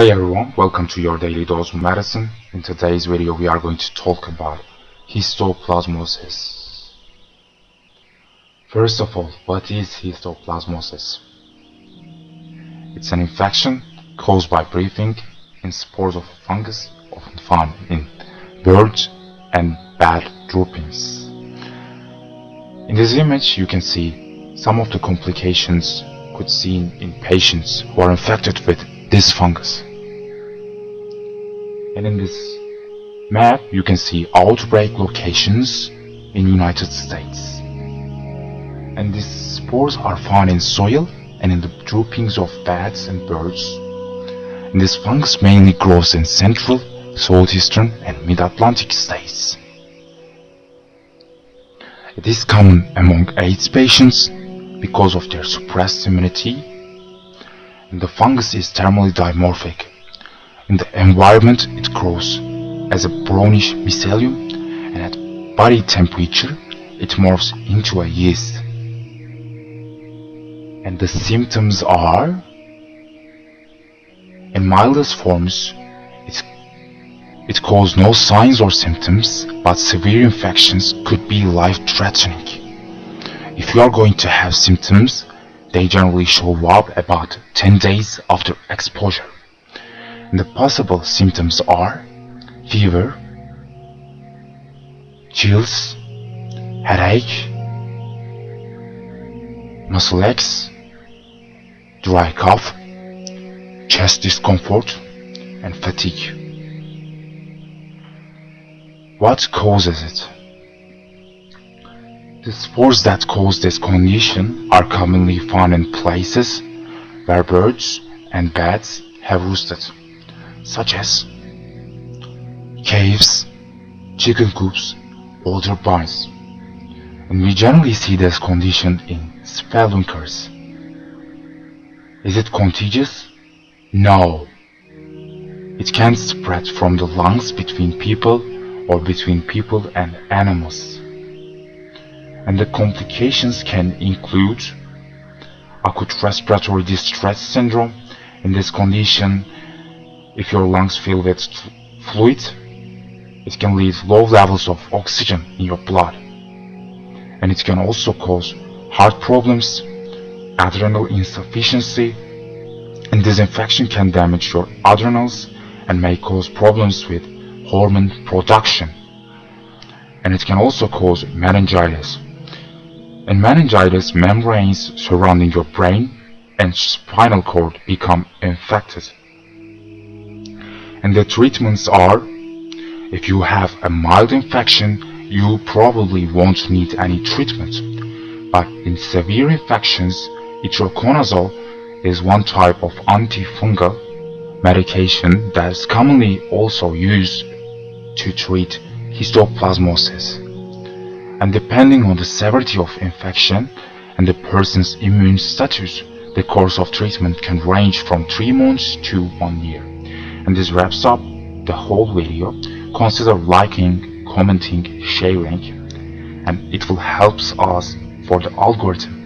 Hey everyone, welcome to your daily dose of medicine. In today's video we are going to talk about histoplasmosis. First of all, what is histoplasmosis? It's an infection caused by breathing in spores of fungus often found in birds and bat droppings. In this image you can see some of the complications could seen in patients who are infected with this fungus. And in this map you can see outbreak locations in United States. And these spores are found in soil and in the droppings of bats and birds. And this fungus mainly grows in central, southeastern and mid-Atlantic states. It is common among AIDS patients because of their suppressed immunity And the fungus is thermally dimorphic. In the environment grows as a brownish mycelium and at body temperature it morphs into a yeast. And the symptoms are in mildest forms it, it causes no signs or symptoms but severe infections could be life-threatening. If you are going to have symptoms they generally show up about 10 days after exposure. The possible symptoms are fever, chills, headache, muscle aches, dry cough, chest discomfort, and fatigue. What causes it? The spores that cause this condition are commonly found in places where birds and bats have roosted, such as caves, chicken coops, older barns. And we generally see this condition in spelunkers. Is it contagious? No. It can spread from the lungs between people or between people and animals and the complications can include acute respiratory distress syndrome. In this condition, if your lungs fill with fluid, it can lead low levels of oxygen in your blood. And it can also cause heart problems, adrenal insufficiency, and this infection can damage your adrenals and may cause problems with hormone production. And it can also cause meningitis. In meningitis, membranes surrounding your brain and spinal cord become infected. And the treatments are, if you have a mild infection, you probably won't need any treatment. But in severe infections, itraconazole is one type of antifungal medication that is commonly also used to treat histoplasmosis and depending on the severity of infection and the person's immune status, the course of treatment can range from 3 months to 1 year. And this wraps up the whole video. Consider liking, commenting, sharing, and it will help us for the algorithm